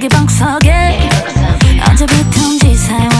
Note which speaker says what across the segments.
Speaker 1: 여기 방석에 언제부턴지 사용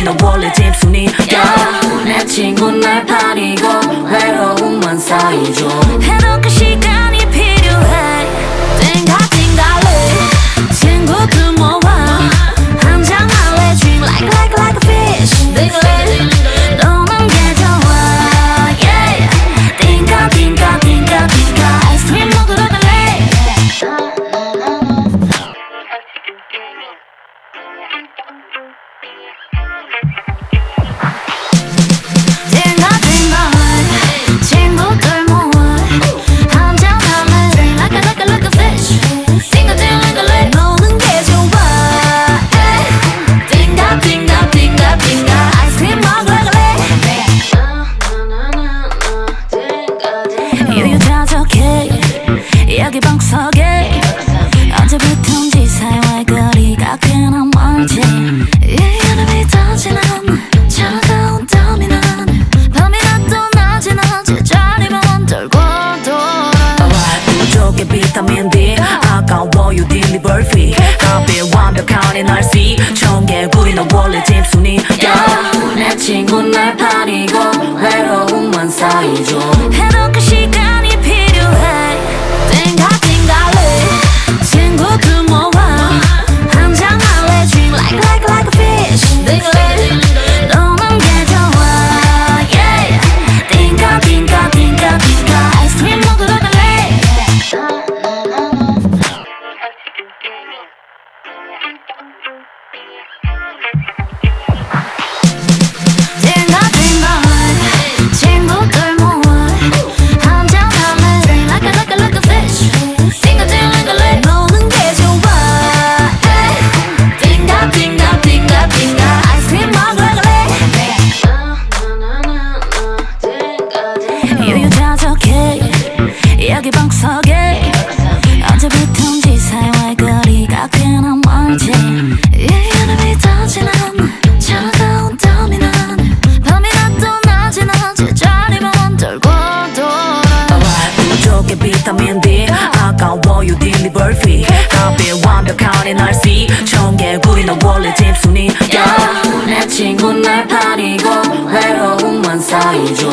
Speaker 1: 청개구리 너 원래 집순이 yeah. 내 친구 날 파리고 외로움만 쌓이죠.
Speaker 2: 해놓고 시간이 필요해. 띵가 띵가래 친구들 모아 한잔 할래? Dream like like like a fish. 띵글래 너는 게 좋아. Yeah. 띵가 띵가 띵가 띵가. 아이스크림 먹으러 갈래? 띵가
Speaker 1: 비타민 D 아까워 you deliver fee 하필 완벽한 날씨. 청개구리 너 원래 집순이
Speaker 2: 여기 방석에 언제부턴지 사회와의 거리가 꽤나 멀지. 이유름이 터지는 차가운 땀이 난 밤이 낮도 낮이 낮에 자리만 돌고 돌아
Speaker 1: 부족해 비타민 D. 아까워요 딜리버 피 하필 완벽하니 날씨 청개구리 너 원래 집순이. yeah. 내 친구 날 파리고 외로움만 쌓이죠.